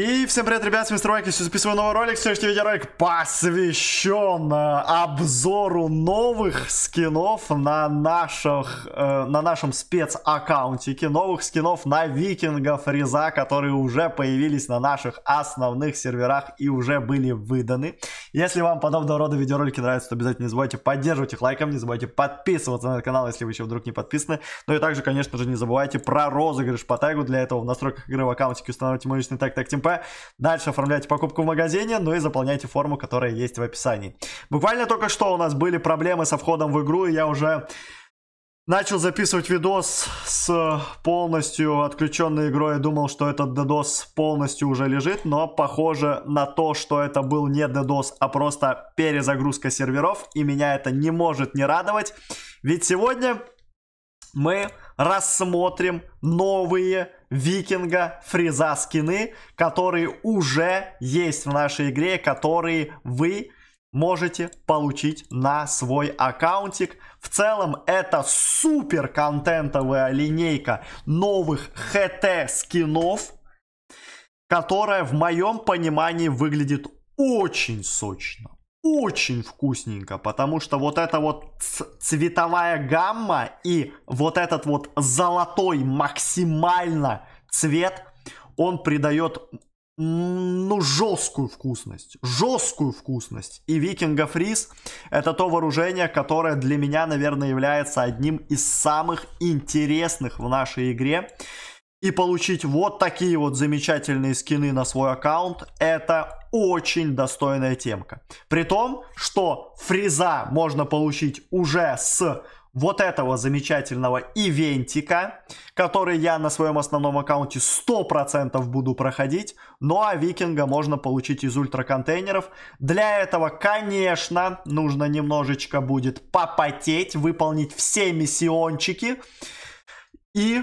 И всем привет, ребят, с мистер Вайки, записываю новый ролик. Сегодняшний видеоролик посвящен э, обзору новых скинов на, наших, э, на нашем спецаккаунтике. Новых скинов на Викинга Фриза, которые уже появились на наших основных серверах и уже были выданы. Если вам подобного рода видеоролики нравятся, то обязательно не забывайте поддерживать их лайком, не забывайте подписываться на этот канал, если вы еще вдруг не подписаны. Ну и также, конечно же, не забывайте про розыгрыш по тегу. Для этого в настройках игры в аккаунтике установите мой личный тег, тег Дальше оформляйте покупку в магазине, ну и заполняйте форму, которая есть в описании. Буквально только что у нас были проблемы со входом в игру, и я уже начал записывать видос с полностью отключенной игрой. Думал, что этот DDoS полностью уже лежит, но похоже на то, что это был не DDoS, а просто перезагрузка серверов, и меня это не может не радовать. Ведь сегодня мы рассмотрим новые викинга фриза скины, которые уже есть в нашей игре, которые вы можете получить на свой аккаунтик. В целом это супер контентовая линейка новых ХТ скинов, которая в моем понимании выглядит очень сочно очень вкусненько, потому что вот эта вот цветовая гамма и вот этот вот золотой максимально цвет, он придает ну, жесткую вкусность. Жесткую вкусность. И Викинга Фриз это то вооружение, которое для меня, наверное, является одним из самых интересных в нашей игре и получить вот такие вот замечательные скины на свой аккаунт, это очень достойная темка. При том, что фриза можно получить уже с вот этого замечательного ивентика, который я на своем основном аккаунте 100% буду проходить. Ну а викинга можно получить из ультраконтейнеров. Для этого, конечно, нужно немножечко будет попотеть, выполнить все миссиончики. И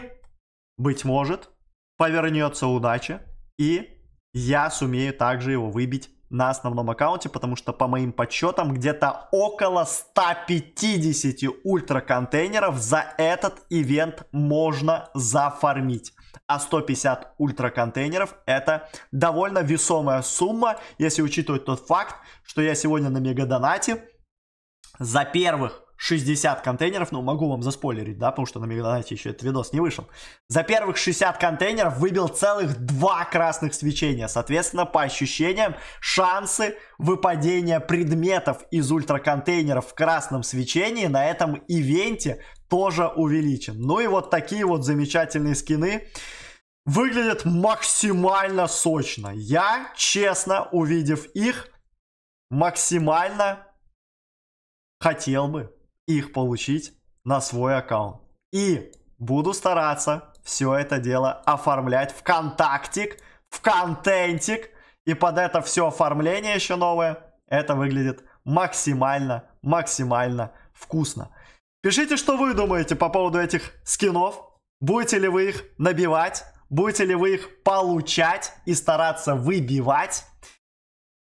быть может, повернется удача, и я сумею также его выбить на основном аккаунте, потому что по моим подсчетам где-то около 150 ультра-контейнеров за этот ивент можно зафармить. А 150 ультра-контейнеров это довольно весомая сумма, если учитывать тот факт, что я сегодня на мегадонате за первых 60 контейнеров, ну, могу вам заспойлерить, да, потому что на Мегадонате еще этот видос не вышел. За первых 60 контейнеров выбил целых два красных свечения. Соответственно, по ощущениям, шансы выпадения предметов из ультраконтейнеров в красном свечении на этом ивенте тоже увеличен. Ну и вот такие вот замечательные скины выглядят максимально сочно. Я, честно, увидев их, максимально хотел бы их получить на свой аккаунт. И буду стараться все это дело оформлять в контактик, в контентик. И под это все оформление еще новое, это выглядит максимально, максимально вкусно. Пишите, что вы думаете по поводу этих скинов. Будете ли вы их набивать? Будете ли вы их получать и стараться выбивать?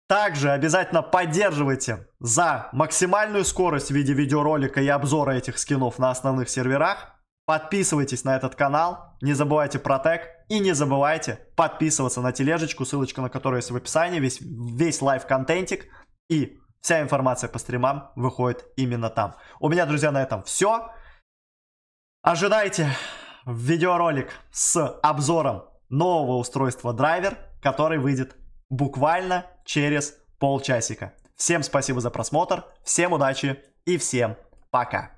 Также обязательно поддерживайте за максимальную скорость в виде видеоролика и обзора этих скинов на основных серверах. Подписывайтесь на этот канал, не забывайте про тег и не забывайте подписываться на тележечку, ссылочка на которую есть в описании, весь, весь live -контентик и вся информация по стримам выходит именно там. У меня, друзья, на этом все. Ожидайте видеоролик с обзором нового устройства драйвер, который выйдет буквально через полчасика. Всем спасибо за просмотр, всем удачи и всем пока.